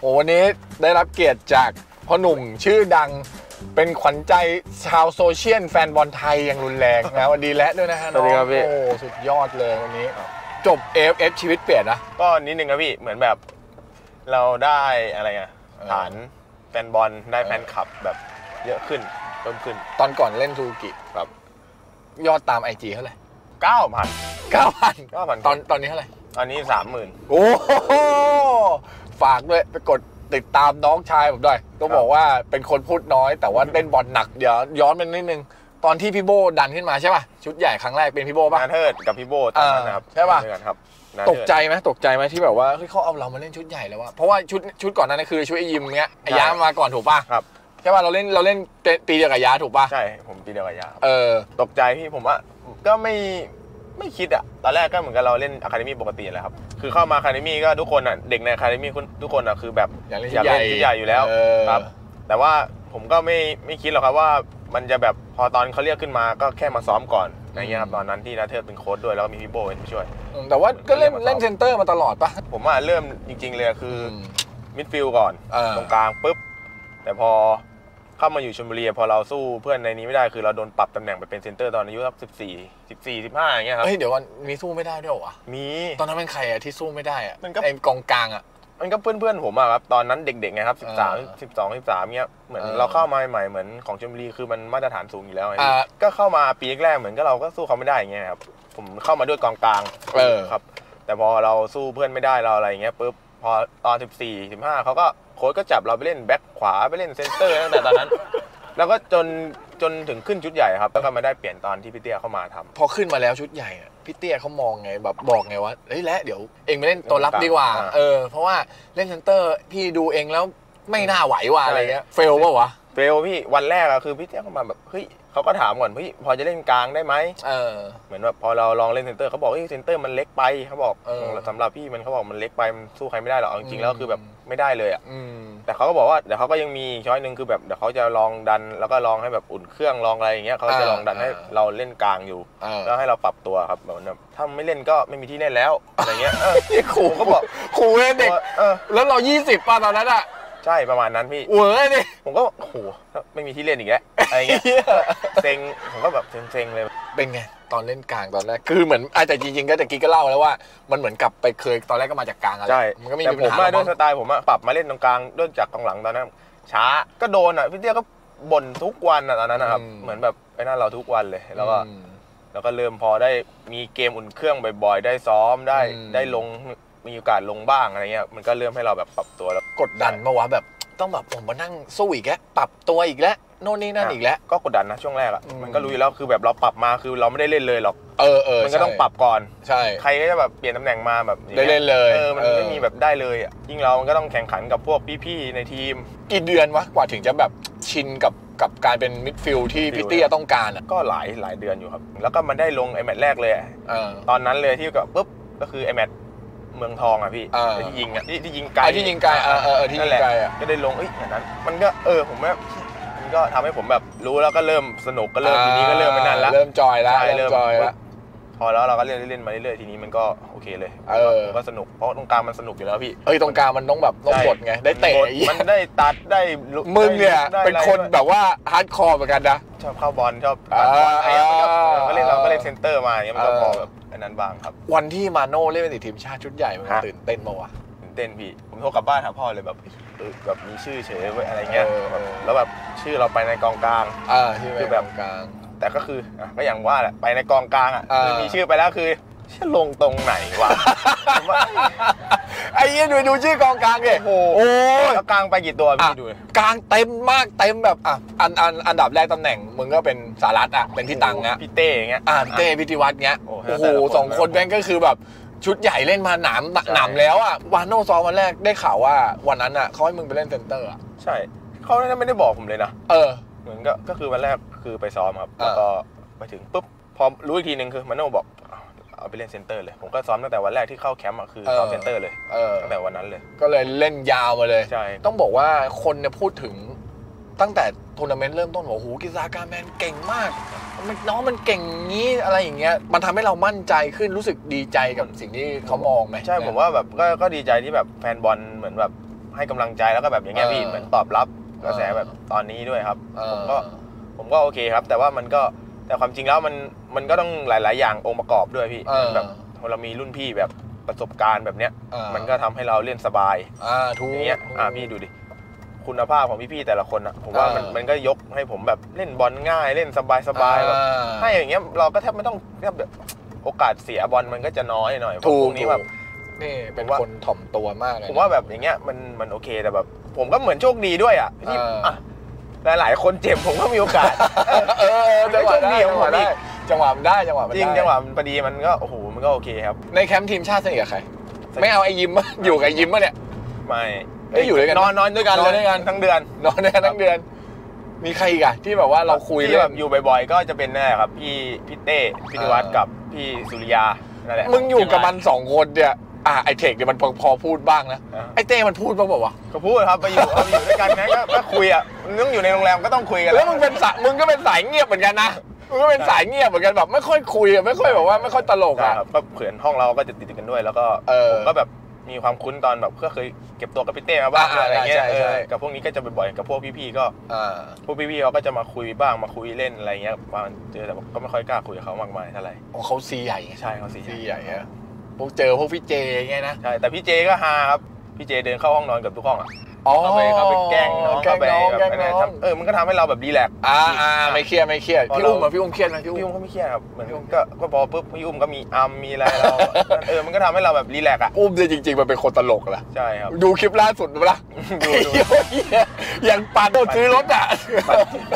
โอ้วันนี้ได้รับเกียรติจากพ่อหนุ่มชื่อดังเป็นขวัญใจชาวโซเชียลแฟนบอลไทยอย่างรุนแรงนะวันดีและด้วยนะฮะสวัสดีครับพี่ โอ้สุดยอดเลยวันนี้ จบ AFF ชีวิตเปลี่ยนนะ ก็นิดนึงครับพี่เหมือนแบบเราได้อะไรอะเออ ฐานแฟนบอลได้แฟนคลับแบบเยอะขึ้นเพิ่มขึ้นตอนก่อนเล่นซูซูกิแบบยอดตาม IG เท่าไหร่เก้าพันเก้าพันเก้าพันตอนตอนนี้เท่าไหร่ต อนนี้สามหมื่นโอ้โหฝากด้วยไปกดติดตามน้องชายผมด้วยต้องครับบอกว่าเป็นคนพูดน้อย แต่ว่าเล่นบอลหนักเดี๋ยวย้อนไปนิดนึงตอนที่พี่โบดันขึ้นมาใช่ป่ะชุดใหญ่ครั้งแรกเป็นพี่โบป่ะนาเทิดกับพี่โบตอนนั้นนะครับเออใช่ปะด้วยกันครับนาตเทิกดใจไหมตกใจไหมที่แบบว่าเฮ้ยเขาเอาเรามาเล่นชุดใหญ่แล้ววะเพราะว่าชุดชุดก่อนหนั้านนคือชุดไอยิมเนี้ยไอ้ยามาก่อนถูกป่ะครับใช่ป่ะเราเล่นเราเล่นปีเดียวกับยาถูกป่ะใช่ผมปีเดียวกับยาครับเออตกใจพี่ผมว่าก็ไม่ ไม่คิดอะตอนแรกก็เหมือนกับเราเล่น academy ปกติแหละครับ คือเข้ามา academy ก็ทุกคนอะเด็กใน academy ทุกคนอะคือแบบอยากเล่นอยากเล่นชุดใหญ่อยู่แล้วเออ ครับ แต่ว่าผมก็ไม่ไม่คิดหรอกครับว่ามันจะแบบพอตอนเขาเรียกขึ้นมาก็แค่มาซ้อมก่อนอะไรเงี้ยครับตอนนั้นที่นาเทอร์เป็นโค้ชด้วยแล้วก็มีพี่โบเป็นผู้ช่วย อืมแต่ว่าก็เล่นเล่น center มาตลอดป่ะผมว่าเริ่มจริงๆเลยคืออม midfield ก่อนเออ ตรงกลางปุ๊บแต่พอ เข้ามาอยู่ชลบุรีพอเราสู้เพื่อนในนี้ไม่ได้คือเราโดนปรับตำแหน่งไปเป็น center ตอนอายุสักสิบสี่สิบสี่สิบห้าอย่างเงี้ยครับเฮ้ยเดี๋ยวก่อนมีสู้ไม่ได้ด้วยเหรอวะมีตอนนั้นเป็นใครอะที่สู้ไม่ได้อะมันก็ไอ้กองกลางอะมันก็เพื่อนๆผมอะครับตอนนั้นเด็กๆไงครับสิบสามเออสิบสองสิบสามเงี้ยเหมือนเออเราเข้ามาใหม่ๆเหมือนของชลบุรีคือมันมาตรฐานสูงอยู่แล้วไงอ่าก็เข้ามาปีแรกๆเหมือนก็เราก็สู้เขาไม่ได้อย่างเงี้ยครับผมเข้ามาด้วยกองกลางเออครับ แต่พอเราสู้เพื่อนไม่ได้เราอะไรอย่างเงี้ยปุ๊บพอตอน14 15เขาก็ โค้ชก็จับเราไปเล่นแบ็คขวาไปเล่นเซนเตอร์ตั้งแต่ตอนนั้น แล้วก็จนจนถึงขึ้นชุดใหญ่ครับ แล้วก็มาได้เปลี่ยนตอนที่พี่เตี้ยเข้ามาทำ พอขึ้นมาแล้วชุดใหญ่อะพี่เตี้ยเขามองไงแบบบอกไงว่าเฮ้ยและเดี๋ยวเองไปเล่นตัวรับดีกว่าอ่า เออเพราะว่าเล่นเซนเตอร์พี่ดูเองแล้วไม่น่าไหวว่ะใช่อะไรเงี้ย fail ป่ะวะ fail พี่วันแรกอะคือพี่เตี้ยเข้ามาแบบเฮ้ยเขาก็ถามก่อนเฮ้ยพอจะเล่นกลางได้ไหม เออ เหมือนแบบพอเราลองเล่นเซนเตอร์เขาบอกเฮ้ยเซนเตอร์มันเล็กไปเขาบอกเออสำหรับพี่มันเขาบอกมันเล็กไปมันสู้ใครไม่ได้หรอกเอาจริงๆแล้วอืมคือแบบ ไม่ได้เลยอะอืมแต่เขาก็บอกว่าเดี๋ยวเขาก็ยังมีช้อยหนึ่งคือแบบเดี๋ยวเขาจะลองดัน แล้วก็ลองให้แบบอุ่นเครื่องลองอะไรอย่างเงี้ยเขาจะลองดันให้เราเล่นกลางอยู่เออแล้วให้เราปรับตัวครับแบบว่าถ้าไม่เล่นก็ไม่มีที่เล่นแล้วอะไรเงี้ยเออนี่ขู่ผมก็บอกขู่เว้ยเด็กเออแล้วเรา 20ป่ะตอนนั้นอะใช่ประมาณนั้นพี่เว้ยนี่ผมก็โอ้โหไม่มีที่เล่นอีกแล้วอะไรเงี้ยเซ็งผมก็แบบเซ็งๆเลยเป็นไง ตอนเล่นกลางตอนแรกคือเหมือนอะแต่จริงๆก็แต่กี้ก็เล่าแล้วว่ามันเหมือนกลับไปเคยตอนแรกก็มาจากกลางอะไรใช่มันก็มีแต่ปัผญมหามาด้วยมั้งสไตล์ผมอะปรับมาเล่นตรงกลางด้วยจากกองหลังตอนนั้น ช้าก็โดนอะพี่เตี้ยก็บ่นทุกวันอะตอนนั้นนะครับอืมเหมือนแบบไอ้นั่นเราทุกวันเลยแล้วก็ อืม แล้วก็เริ่มพอได้มีเกมอุ่นเครื่องบ่อยๆ ได้ซ้อมได้อืม ได้ลงมีโอกาสลงบ้างอะไรเงี้ยมันก็เริ่มให้เราแบบปรับตัวแล้ว กดดันมาวะแบบต้องแบบผมมานั่งสู้อีกแล้วปรับตัวอีกแล้ว โน่นนี่นั่นอีกแล้วก็กดดันนะช่วงแรกอะอืมมันก็รู้อยู่แล้วคือแบบเราปรับมาคือเราไม่ได้เล่นเลยหรอกเออเออมันก็ต้องใช่ปรับก่อนใช่ใครก็จะแบบเปลี่ยนตำแหน่งมาแบบอย่างได้งี้เล่นเลยเออมันเออไม่มีแบบได้เลยอะยิ่งเรามันก็ต้องแข่งขันกับพวกพี่ๆในทีม กี่เดือนวะกว่าถึงจะแบบชินกับกับการเป็นมิดฟิลด์ที่ฟิลด์พี่เตี้ยต้องการอะก็หลายหลายเดือนอยู่ครับ แล้วก็มาได้ลงไอแมตช์แรกเลยอะเออตอนนั้นเลยที่ก็ปุ๊บก็คือไอแมตช์เมืองทองอะพี่อ่าที่ยิงอะที่ที่ยิงไกลอะที่ยิงไกลเออเออเออที่ยิงไกลอะนั่นแหก็ได้ลงเอ้ยอย่างนั้น มันก็เออผมว่ามัน ก็ทำให้ผมแบบรู้แล้วก็เริ่มสนุกก็เริ่มทีนี้ก็เริ่มไม่นั่นแล้วเริ่มจอยแล้วใช่เริ่มจอยแล้วพอแล้วเราก็เล่นเล่นมาเรื่อยๆทีนี้มันก็โอเคเลยเออมันก็สนุกเพราะตรงกลางมันสนุกอยู่แล้วพี่เอ้ยตรงกลางมันต้องแบบต้องใช่กดไงได้เตะบทมันได้ตัดได้ลุกมึงเนี่ยได้เป็นอะไรคนด้วยแบบว่า hardcore เหมือนกันนะชอบเข้าบอลชอบตัดบอลอะไรเงี้ยมันก็อ่าเราก็เล่นเราก็เล่นเซนเตอร์มาอย่างเงี้ยมันก็เออพอแบบอันนั้นบ้างครับ วันที่มาโน่เล่นเป็นติดทีมชาติชุดใหญ่มันฮะตื่นเต้นมาวะตื่น เต้นพี่ผมโทรกลับบ้านหาพ่อเลยแบบเออแบบมีชื่อเฉยเว้ยอะไรเงี้ยเออเออ แล้วแบบชื่อเราไปในกองกลางอ่าที่คือแบบกลาง แต่ก็คืออะก็อย่างว่าแหละไปในกองกลางอะอ่าคือมีชื่อไปแล้วคือชื่อลงตรงไหนวะ ผมว่าไอ้เหี้ยดูดูชื่อกองกลางดิโอ้โหโอ้ยแล้วกลางไปกี่ตัวอะพี่ดูเลย กลางเต็มมากเต็มแบบอะอันอันอันดับแรกตำแหน่งมึงก็เป็นสารัตอะเป็นพี่ตังเงี้ยพี่เต้อย่างเงี้ย อ่าพี่เต้พิธีวัฒน์เงี้ยโอ้โหโอ้โหแต่ละคน สองคนแม่งก็คือแบบ ชุดใหญ่เล่นมาหนามใช่หนามแล้วอะวานโนซ้อมวันแรกได้ข่าวว่าวันนั้นอะเขาให้มึงไปเล่นเซนเตอร์อะใช่เขาไม่ได้บอกผมเลยนะเออ เหมือนก็ก็คือวันแรกคือไปซ้อมครับอ่าแล้วก็ไปถึงปุ๊บพอรู้อีกทีหนึ่งคือมาโน่บอกเอาไปเล่นเซนเตอร์เลย ผมก็ซ้อมตั้งแต่วันแรกที่เข้าแคมป์อะคือเข้าเซนเตอร์เลยเออตั้งแต่วันนั้นเลย ก็เลยเล่นยาวมาเลย ใช่ ต้องบอกว่าคนเนี่ยพูดถึง ตั้งแต่ทัวร์นาเมนต์เริ่มต้นบอกโอ้โหกฤษดากาแมนเก่งมากมันน้องมันเก่งงี้อะไรอย่างเงี้ยมันทำให้เรามั่นใจขึ้นรู้สึกดีใจกับสิ่งที่เขามองไหมใช่ผมว่าแบบก็ก็ดีใจที่แบบแฟนบอลเหมือนแบบให้กำลังใจแล้วก็แบบอย่างเงี้ยพี่เออเหมือนตอบรับกระแสเออแบบตอนนี้ด้วยครับเออผมก็ผมก็โอเคครับ แต่ว่ามันก็แต่ความจริงแล้วมันมันก็ต้องหลาย ๆ อย่างองค์ประกอบด้วยพี่เออแบบพอเรามีรุ่นพี่แบบประสบการณ์แบบเนี้ยเออมันก็ทำให้เราเล่นสบายอ่าถูกอย่างเงี้ยอ่าพี่ดูดิ คุณภาพของพี่ๆแต่ละคนอะผมว่ามันเออมันก็ยกให้ผมแบบเล่นบอลง่ายเล่นสบายสบายแบบอ่าให้อย่างเงี้ยเราก็แทบไม่ต้องแทบแบบโอกาสเสียบอลมันก็จะน้อยหน่อยถูพกวกนี้แบบนี่เป็นผมว่าคนถ่อมตัวมากเลยผมว่าแบบอย่างเงี้ยมันมันโอเคแต่แบบ ผมก็เหมือนโชคดีด้วยอะที่เอออ่อะหลายๆคนเจ็บผมก็มีโอกาสเออจังหวะได้โชคดีจังหวะของผมอีได้กจังหวะมันได้จังหวะมันจริงได้จังหวะมันพอดีมันก็โอ้โหมันก็โอเคครับ ในแคมป์ทีมชาติสนิทกับใคร ไม่เอาไอ้ยิมปะอยู่กับไอ้ยิมปะเนี่ยไม่ เอ้ยอยู่ด้วยกันนอนนอนด้วยกันนอนด้วยกันทั้งเดือนนอนด้วยกันทั้งเดือน มีใครอีกอะที่แบบว่าเราคุยที่เรื่แบองบอยู่บ่อยๆ ก็จะเป็นนั่นแหละครับ พี่พี่เต้พี่นิวัฒน์อ่ากักับพี่สุริยานั่นแหละมึงอยู่กับมันสองคนเนี่ยอะไอเทคเนี่ยมันพอพอพูดบ้างนะอ่าไอเต้มันพูดบ้างเปล่าวะก็พูดครับไปอยู่เอาไปอยู่ด้วยกันนะก็ก็คุยอะมันต้องอยู่ในโรงแรมก็ต้องคุยกันแล้วมึงเป็นสายมึงก็เป็นสายเงียบเหมือนกันนะมึงก็เป็นสายเงียบเหมือนกันแบบไม่ค่อยคุยอะไม่ค่อยแบบว่าไม่ค่อยตลกใช่อะครับก็เผื่อนห้องเราก็จะติดๆกันด้วยแล้วก็เออผมก็แบบ มีความคุ้นตอนแบบก็เคยเก็บตัวกับพี่เต้มาบ้างอ่าอะไรเงี้ยใช่ใช่เออกับพวกนี้ก็จะบ่อยๆกับพวกพี่ๆก็อ่าพวกพี่ๆเขาก็จะมาคุยบ้างมาคุยเล่นอะไรเงี้ยมาเจอแต่ก็ไม่ค่อยกล้าคุยกับเขามากมายเท่าไหร่อ๋อเขาซีใหญ่ไงใช่เขาสีซีใหญ่อะพวกเจอพวกพี่เจไงนะใช่แต่พี่เจก็ฮาครับพี่เจเดินเข้าห้องนอนเกับทุกห้องอะอ๋อ เข้าไปเข้าไปแกล้งน้องแกล้เข้างไปน้องแบบแกล้งอะไรน้องทำเออมันก็ทำให้เราแบบรีแลกซ์อ่าอ่าไม่เครียดไม่เครียดพอพี่เราอุ้มอะพี่อุ้มเครียดไหมพี่พี่อุ้อุ้มมก็ไม่เครียดครับเหมือนก็ก็พอปุ๊บพี่อุ้มก็มีอัมมีอะไรเราเออมันก็ทำให้เราแบบรีแลกซ์อะอุ้มเนี่ยจริงๆมันเป็นคนตลกแหละใช่ครับดูคลิปล่าสุดมั้ยล่ะดูดูเหี้ยอย่างปันซื้อรถอะ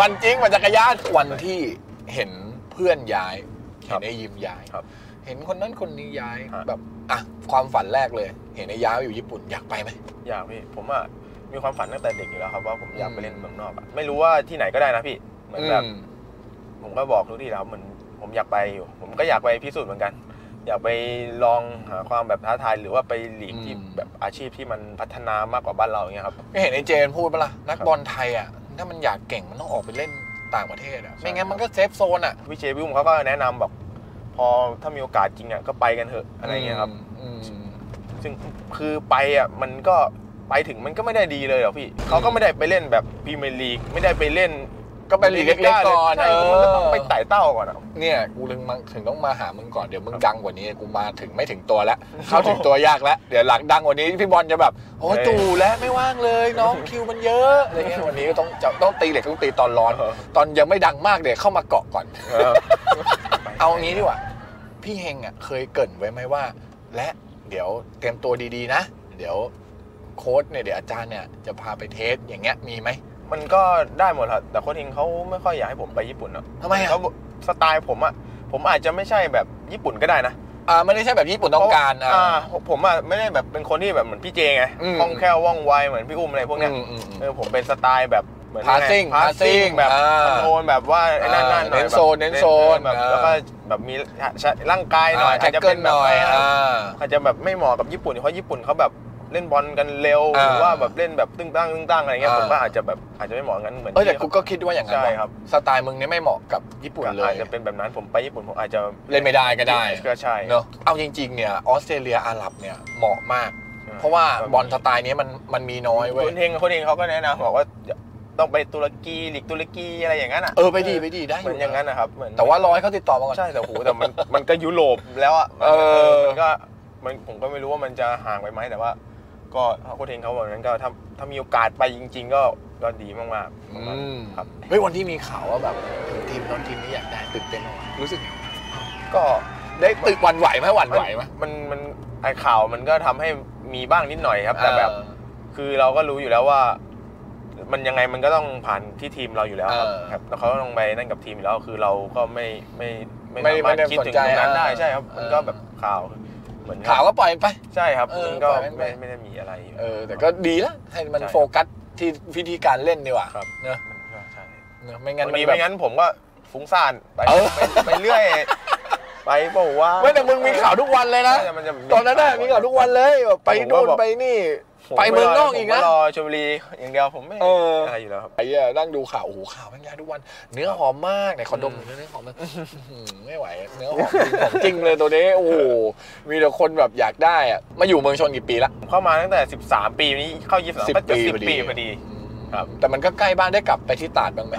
วันจริงมันจักรยานวันที่เห็นเพื่อนย้ายครัเห็บนไอ้ยิมย้ายครับเห็นคนนั้นคนนี้ย้ายฮะแบบอะความฝันแรกเลย เห็นไอ้ย้ายอยู่ญี่ปุ่นอยากไปไหมอยากพี่ผมอะ มีความฝันตั้งแต่เด็กอยู่แล้วครับว่าผมอยากไปอืมเล่นเมืองนอกอะไม่รู้ว่าที่ไหนก็ได้นะพี่เหมือนแบบอืมผมก็บอกทุกที่แล้วเหมือนผมอยากไปอยู่ ผมก็อยากไปพิสูจน์เหมือนกัน อยากไปลองหาความแบบท้าทายหรือว่าไปลีกที่แบบอาชีพที่มันพัฒนามากกว่าบ้านเราอย่างเงี้ยครับไม่เห็นไอ้เจพูดปะล่ะนักบอลไทยอะถ้ามันอยากเก่งมันต้องออกไปเล่นต่างประเทศอะใช่ไม่งั้นมันก็ safe zone อะพี่เจพี่อุ้มเขาก็แนะนำบอก พอถ้ามีโอกาสจริงอะก็ไปกันเถอะอะไรเงี้ยครับอืมอืมซึ่งคือไปอะมันก็ ไปถึงมันก็ไม่ได้ดีเลยหรอกพี่เขาก็ไม่ได้ไปเล่นแบบพรีเมียร์ลีกไม่ได้ไปเล่นก็ไปลีกเล็กๆก่อนใช่เออมันก็ต้องไปไต่เต้าก่อนอะเนี่ยกูถึงมาถึงต้องมาหามึงก่อนเดี๋ยวมึงดังกว่านี้กูมาถึงไม่ถึงตัวแล้วเข้าถึงตัวยากแล้วเดี๋ยวหลังดังกว่านี้พี่บอลจะแบบโอ้ยเฮ้ยตู่แล้วไม่ว่างเลยน้องคิวมันเยอะอะไรเงี้ยวันนี้ก็ต้องจะต้องตีเหล็กต้องตีตอนร้อน ตอนยังไม่ดังมากเดี๋ยวเข้ามาเกาะก่อน เออเอางี้ดีกว่าพี่เฮงอะเคยเกรินไว้ไหมว่า และเดี๋ยวเตรียมตัวดีๆนะ เดี๋ยว โค้ชเนี่ยเดี๋ยวอาจารย์เนี่ยจะพาไปเทสอย่างเงี้ยมีไหม มันก็ได้หมดครับแต่โค้ชเองเขาไม่ค่อยอยากให้ผมไปญี่ปุ่นเนอะทำไมอะ เขาสไตล์ผมอะผมอาจจะไม่ใช่แบบญี่ปุ่นก็ได้นะ อ่าไม่ได้ใช่แบบญี่ปุ่นต้องการอ่า อ่าผมอะไม่ได้แบบเป็นคนที่แบบเหมือนพี่เจไงอืม คล่องแคล่วว่องไวเหมือนพี่อุ้มอะไรพวกเนี้ยอืมอืมอืม เออผมเป็นสไตล์แบบเหมือน Passing passing Passing แบบอ่า control แบบว่าไอ้นั่นนั่นหน่อยเน้นโซนแบบเน้นโซนแบบอ่าแล้วก็แบบมีใช้ร่างกายหน่อย tackle หน่อยแบบอ่า อาจจะแบบไม่เหมาะกับญี่ปุ่นเพราะญี่ปุ่นเขาแบบ เล่นบอลกันเร็วอ่าหรือว่าแบบเล่นแบบตึ้งตั้งตึ้งตั้งอะไรเงี้ยอ่าผมว่าอาจจะแบบอาจจะไม่เหมาะงั้นเหมือนเออแต่ที่กูก็คิดว่าอย่างนั้นใช่ว่ะครับสไตล์มึงเนี่ยไม่เหมาะกับญี่ปุ่นเลยอาจจะเป็นแบบนั้นผมไปญี่ปุ่นผมอาจจะเล่นไม่ได้ก็ได้ก็ใช่เนอะเอาจริงๆเนี่ยออสเตรเลียอาหรับเนี่ยเหมาะมาก เพราะว่าบอลสไตล์นี้มันมันมีน้อยเว้ยคนเองคนเองเขาก็แนะนำบอกว่าต้องไปตุรกีลีกตุรกีอะไรอย่างนั้นอะเออไปดีไปดีได้อเหมือนอย่างนั้นนะครับเหมือนแต่ว่าร้อยเขาติดต่อมาก่อนใช่แต่โหแต่มันมันก็ยุโรปแล้วอะเออมันก็มันผมก็ไม่รู้ว่ามันจะห่างไปไหมแต่ว่า ก็โค้ชเองเขาบอกนั้นก็ถ้าถ้ามีโอกาสไปจริง ๆ ก็ก็ดีมากๆประมาณอืมครับเฮ้ยวันที่มีข่าวว่าแบบถึงทีมตอนทีมนี้อยากได้ตื่นเต้นมากรู้สึกไงก็ได้ตึกหวันไหวไหมหวันไหวไหมมันมันไอข่าวมันก็ทำให้มีบ้างนิดหน่อยครับ แต่แบบเออคือเราก็รู้อยู่แล้วว่า มันยังไงมันก็ต้องผ่านที่ทีมเราอยู่แล้วครับเออครับแล้วเขาต้องไปนั่นกับทีมอยู่แล้วคือเราก็ไม่ไม่ไม่สาารถไม่ได้คิดถึงสนใจตรงนั้นได้เออใช่ครับ มันก็เออแบบข่าว เหมือนข่าวก็ปล่อยไป ใช่ครับเออมันก็ปล่อยมันไปไม่ไม่ได้มีอะไร เออ แต่ก็ดีแล้วให้มันใช่โฟกัสที่วิธีการเล่นดีกว่าครับเนอะมันก็ใช่เนอะไม่งั้นบางมันทีแบไม่บงั้นผมก็ฟุ้งซ่านไปเออไปไปเรื่อยไปบอกว่าไม่แต่มึงมีข่าวทุกวันเลยนะใช่แต่มันจะตอนนั้นน่ะมีข่าวทุกวันเลยแบบไปผมก็โน่นบอกไปนี่ผม ไปเมืองนอกอีกนะผมรอชลบุรีอย่างเดียวผมไม่เอออะไรอยู่แล้วครับไอ้เหี้ยนั่งดูข่าวโอ้โหข่าวแม่งย้ายทุกวัน เนื้อหอมมากในคอนโดมเนื้อหอมมากอื้อหือไม่ไหว เนื้อหอมจริงของจริงเลยตัวนี้โอ้โหมีแต่คนแบบอยากได้อะมาอยู่เมืองชนกี่ปีละผมเข้ามาตั้งแต่ 13 ปีนี้เข้า22สิบก็จะปีสิบพอดีปีพอดีครับแต่มันก็ใกล้บ้านได้กลับไปที่ตราดบ้างไหม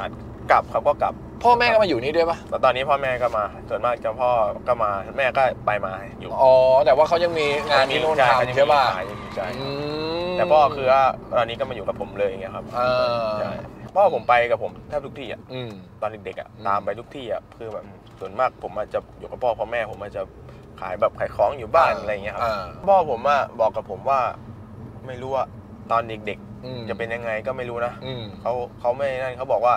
กลับครับก็กลับ พ่อแม่ก็มาอยู่นี่ด้วยปะแต่ตอนนี้พ่อแม่ก็มา ส่วนมากจะพ่อก็มาแม่ก็ไปมาอยู่อ๋อแต่ว่าเขายังมีงานที่นู่นก็ยังทำมีใช่ป่ะขายอยู่ใช่อืมแต่พ่อคือว่าตอนนี้ก็มาอยู่กับผมเลยอย่างเงี้ยครับเออใช่พ่อผมไปกับผมแทบทุกที่อะอืมตอนเด็กๆอะอืมตามไปทุกที่อะคือแบบส่วนมากผมอาจจะอยู่กับพ่อพ่อแม่ผมอาจจะขายแบบขายของอยู่บ้านอะไรอย่างเงี้ยครับอ่าพ่อผมอะบอกกับผมว่า ไม่รู้ว่าตอนเด็กอืมๆจะเป็นยังไงก็ไม่รู้นะอืมเขาเขาไม่นั่นเขาบอกว่า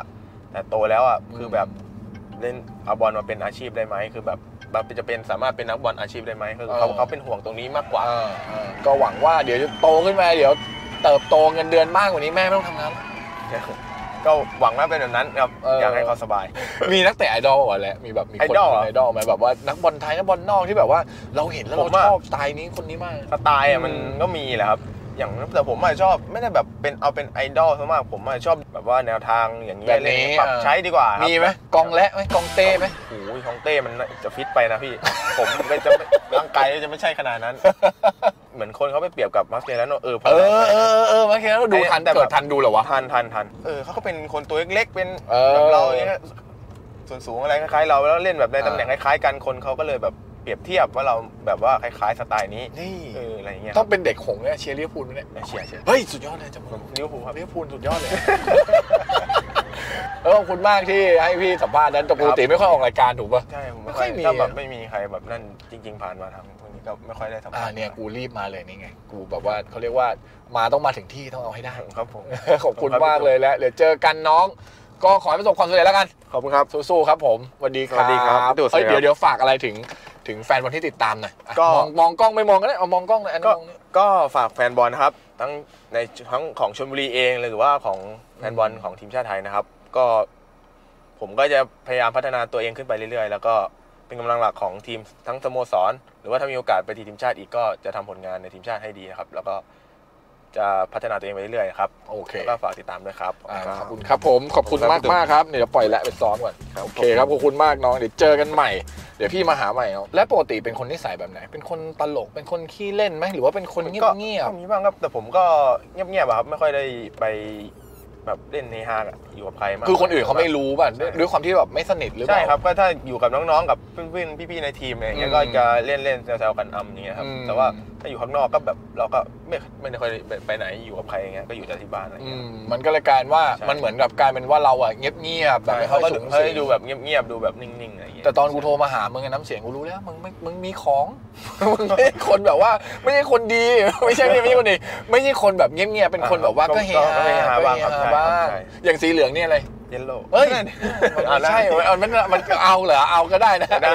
แต่โตแล้วอะอืมคือแบบเล่นเอาบอลมาเป็นอาชีพได้ไหมคือแบบแบบจะเป็นสามารถเป็นนักบอลอาชีพได้ไหมคือเขาเขาเป็นห่วงตรงนี้มากกว่าอ่าอ่าก็หวังว่าเดี๋ยวจะโตขึ้นมาเดี๋ยวเติบโตเงินเดือนมากกว่านี้แม่ไม่ต้องทำงานแล้วก็หวังว่าเป็นแบบนั้นครับเออออยากให้เขาสบาย มีนักเตะไอดอลวะแหละมีแบบมีคนไอดอลเหรอเป็นไอดอลไหมแบบว่านักบอลไทยนักบอลนอกที่แบบว่าเราเห็นแล้วผเรามว่าชอบสไตล์นี้คนนี้มากสไตล์อะมันอืมก็มีแหละครับ อย่างแต่ผมอะชอบไม่ได้แบบเป็นเอาเป็นไอดอลซะมากผมอะชอบแบบว่าแนวทางอย่างนี้แบบอะไรนี้เงี้ยปรับอ่าใช้ดีกว่าครับมีไหมกองและไหมกองเต้ไหมโอ้ยของเต้มันจะฟิตไปนะพี่ ผมไม่จะร่างกายจะไม่ใช่ขนาดนั้น เหมือนคนเขาไปเปรียบกับมาร์เซแล้วเนอะเออพเออเออเออมาแค่นั้นดูทันแต่แบบเกิดทันดูเหรอวะทันทันทันเออเขาก็เป็นคนตัวเล็กๆเป็นเออแบบเราเนี่ยส่วนสูงอะไรคล้ายๆเราแล้วเล่นแบบในอ่าตำแหน่งคล้ายๆกันคนเขาก็เลยแบบ เปรียบเทียบว่าเราแบบว่าคล้ายๆสไตล์นี้นี่เอออะไรอย่างเงี้ยต้องเป็นเด็กหงส์เนี่ยเชียร์ลิเวอร์พูลไหมเนี่ยเชียร์เชียร์เฮ้ยสุดยอดเลยจังหวะลิเวอร์พูลครับลิเวอร์พูลสุดยอดเลยเออขอบคุณมากที่ให้พี่สัมภาษณ์นั้นแต่ปกติไม่ค่อยออกรายการถูกป่ะใช่ผมไม่ไม่ค่ค่ออยยมีถ้าแบบไม่มีใครแบบนั่นจริง ๆ ผ่านมาทางพวกนี้ก็ไม่ค่อยได้สัมอ่าภาษณ์เนี่ยกูรีบมาเลยนี่ไง กูแบบว่าเขาเรียกว่ามาต้องมาถึงที่ต้องเอาให้ได้ครับผมขอบคุณมากเลยแล้วเดี๋ยวเจอกันน้อง ก็ขอให้ประสบความสำเร็จแล้วกันขอบคุณครับสู้ๆครับผมสวัสดีครับสวัสดีครับพี่ตู่สวัเอ้สยดีครับเดี๋ยวเดี๋ยวฝากอะไรถึง ถึงแฟนบอลที่ติดตามหน่อยอะก็มองมองกล้องไม่มองก็ได้เอามองกล้องเลยอันนี้ก็มองนี่ก็ฝากแฟนบอลนะครับ ทั้งในทั้งของชลบุรีเองหรือว่าของแฟนบอลของทีมชาติไทยนะครับ ก็ ผมก็จะพยายามพัฒนาตัวเองขึ้นไปเรื่อยๆ แล้วก็เป็นกำลังหลักของทีมทั้งสโมสร หรือว่าถ้ามีโอกาสไปทีมชาติอีกก็จะทำผลงานในทีมชาติให้ดีนะครับ แล้วก็จะพัฒนาตัวเองไปเรื่อยๆครับโอเคแล้วก็ฝากติดตามด้วยครับอ่ารัขอบคุณครับผมขอบคุณมากมากๆครับเดี๋ยวปล่อยและไปซ้อมก่อนครับโอเคครับขอบคุณมากน้องเดี๋ยวเจอกันใหม่ เดี๋ยวพี่มาหาใหม่เนาะและปกติเป็นคนนิสัยแบบไหน เป็นคนตลก เป็นคนขี้เล่นไหมหรือว่าเป็นคนเงียบเงียบก็มีบ้างครับ แต่ผมก็เงียบๆอะครับ ไม่ค่อยได้ไปแบบเล่นเฮฮาอะอยู่กับใครมากคือคนอื่นเขาไม่รู้ป่ะใช่ด้วยความที่แบบไม่สนิทหรือเปใช่ล่าครับก็ถ้าอยู่กับน้องๆกับเพื่อนๆพี่ๆในทีมอะไรอย่างเงี้ยอืมก็จะเล่นเล่นๆแซวๆกันอำอย่างเงี้ยครับอืมแต่ว่าถ้าอยู่ข้างนอกก็แบบเราก็ไม่ไม่ได้ค่อยไปไปไหนอยู่กับใครอย่างเงี้ยก็อยู่แต่ที่บ้านอะไรอย่างอืเงี้ยมมันก็เลยกลายเป็นว่าใช่มันเหมือนกับกลายเป็นว่าเราอะเงียบเงียบๆแบบใช่ไม่ค่เขาอยก็สูดูงเขาสิจะดูแบบเงียบๆดูแบบนิ่งๆอะไรอย่างเงี้ยแต่ตอนกูโทรมาหามึงอะน้ำเสียงกูรู้แล้วมึงไม่มึงมีของมึงไม่ใช่คนแบบว่าไม่ใช่คนดีไม่ใช่ไม่ใช่คนดีไม่ใช่คนแบบเงียบเงียบๆเป็นคนแบบว่าก็เฮฮาก็เฮฮาบ้างครับก็เฮใช่บ้างใช่อย่างสีเหลืองเนี่ยอะไรเยลโล่เฮ้ยมันไม่ใช่มันมันมันเอาเหรอเอาก็ได้นะได้